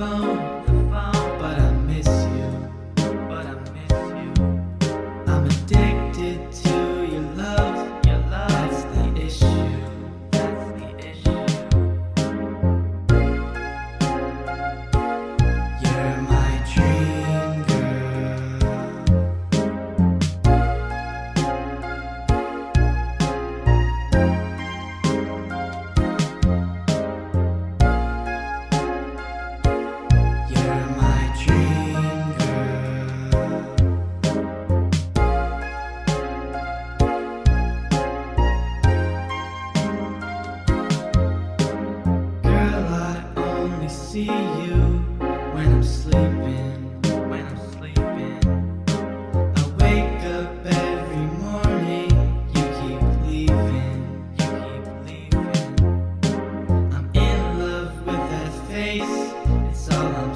phone, see you when I'm sleeping. When I'm sleeping. I wake up every morning. You keep leaving. You keep leaving. I'm in love with that face. It's all I'm